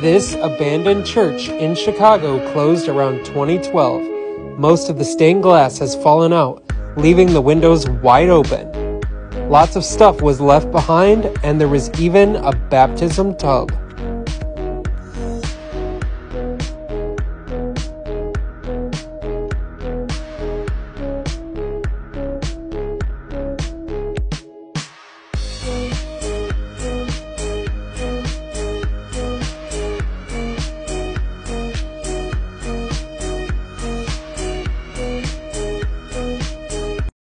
This abandoned church in Chicago closed around 2012. Most of the stained glass has fallen out, leaving the windows wide open. Lots of stuff was left behind, and there was even a baptism tub.